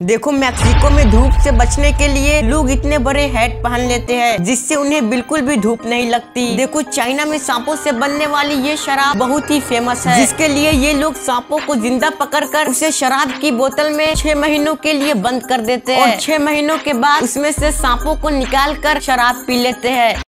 देखो, मैक्सिको में धूप से बचने के लिए लोग इतने बड़े हैट पहन लेते हैं, जिससे उन्हें बिल्कुल भी धूप नहीं लगती। देखो, चाइना में सांपों से बनने वाली ये शराब बहुत ही फ़ेमस है। जिसके लिए ये लोग सांपों को ज़िंदा पकड़कर उसे शराब की बोतल में छह महीनों के लिए बंद कर देते हैं। और छह महीनों के बाद उसमें से सांपों को निकाल कर शराब पी लेते हैं।